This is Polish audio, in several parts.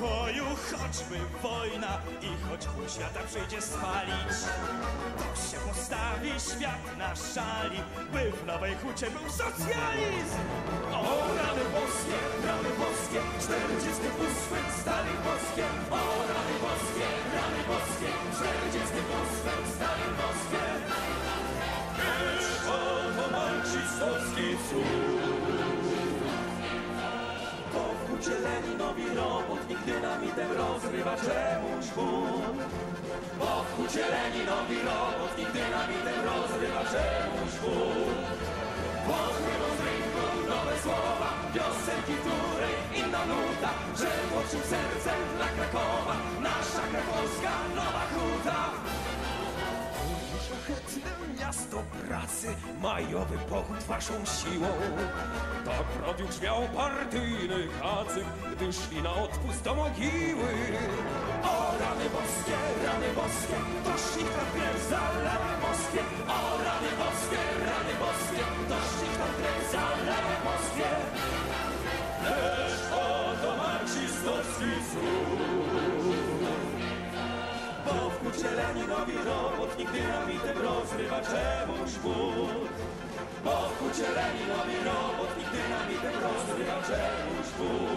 choćby wojna i choć pół świata przyjdzie spalić, to się postawi świat na szali, by w Nowej Hucie był socjalizm. O, rany boskie, rany boskie, 48 Stalin boskie, o, rany boskie, rany boskie, 48 Stalin boskie. Iż oto marksistowski cud. Leninowi robotnik dynamitem rozrywa czemuś bunt. Hucie Leninowi robotnik dynamitem rozrywa czemuś bunt. Podchwyną z rynku nowe słowa, piosenki, której inna nuta, że młodszym sercem dla Krakowa, Szlachetne miasto pracy, majowy pochód waszą siłą. Tak robił grzmiał partyjny kacyk, gdy szli na odpust do mogiły. O rany boskie, rany boskie, to tam krew zalała Moskwie. O rany boskie, rany boskie, to tam krew zalała Moskwie. Lecz oto marksistowski cud. Bo w hucie Leninowi robotnik dynamitem rozrywa czemuś but. Bo w hucie Leninowi robotnik dynamitem rozrywa czemuś but.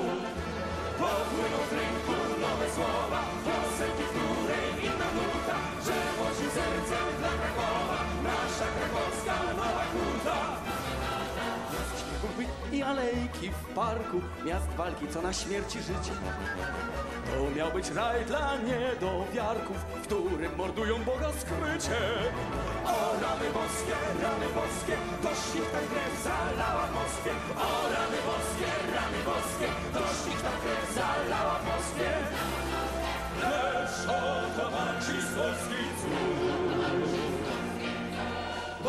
I alejki w parku, miast walki, co na śmierci życie. To miał być raj dla niedowiarków, w którym mordują Boga skrycie. O rany boskie, rany boskie, dość ich tam krew zalała Moskwie. O rany boskie, rany boskie, dość ich tam krew zalała Moskwie.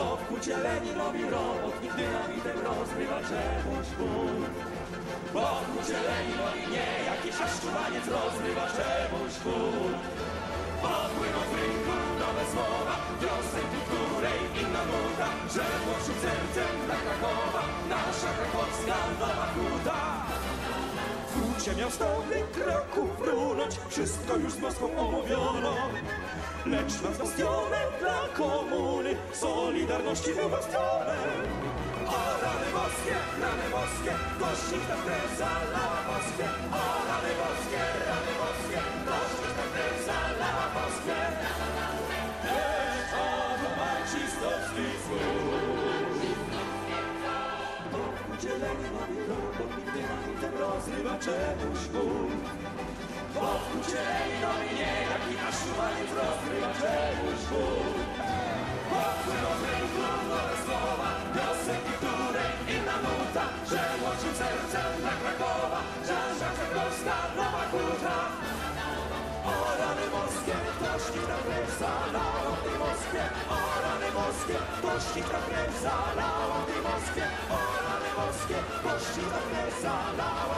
Bo w hucie Leninowi robotnik dynamitem rozgrywa czemuś bunt. Bo w hucie Leninowi nie jakiś aszczubaniec rozgrywa czemuś bunt. Popłyną z rynku nowe słowa, piosenki, której inna nuta, że młodszym sercem dla Krakowa, nasza krakowska nowa hucie miał Kraków runąć, wszystko już z Moskwą omówiono. Lecz nad bastionem dla komuny, Solidarności był bastionem. O rany boskie, rany boskie, dość ich tam krew zalała Moskwie. O rany boskie, rany boskie, dość ich tam krew zalała Moskwie. Lecz oto marksistowski w hucie Leninowi robotnik rozrywa czemuś bunt. Bo w hucie Leninowi niejaki nasz szumaniec rozrywa czemuś. Popłyną z rynku nowe słowa, piosenki, której inna nuta, że młodszym sercem dla Krakowa, żarza krakowska nowa huta. O rany tam krew zalał w tej Moskwie. O rany boskie, ktoś ich tam krew zalał w tej Moskwie. O rany boskie, ktoś ich tam krew zalał